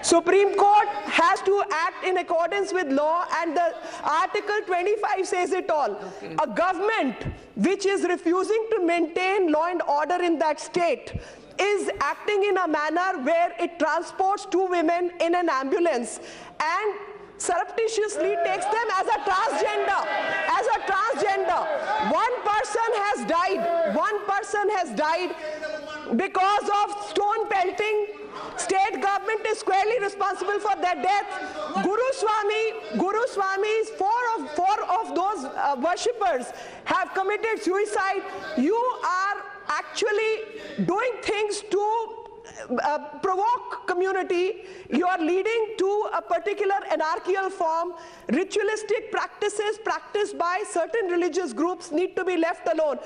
Supreme Court has to act in accordance with law and the Article 25 says it all. Okay. A government which is refusing to maintain law and order in that state is acting in a manner where it transports two women in an ambulance and surreptitiously takes them as a transgender. As a transgender. One person has died. One person has died because of stone pelting State government is squarely responsible for their death. Guru Swami, Guru Swami's four of four of those uh, worshippers have committed suicide. You are actually doing things to uh, provoke community, you are leading to a particular anarchical form. Ritualistic practices practiced by certain religious groups need to be left alone.